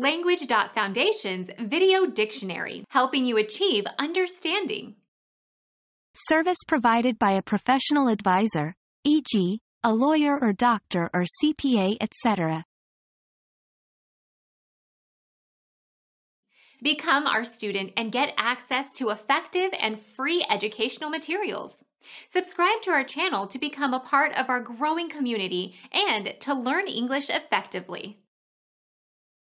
Language.Foundation's Video Dictionary, helping you achieve understanding. Service provided by a professional advisor, e.g., a lawyer or doctor or CPA, etc. Become our student and get access to effective and free educational materials. Subscribe to our channel to become a part of our growing community and to learn English effectively.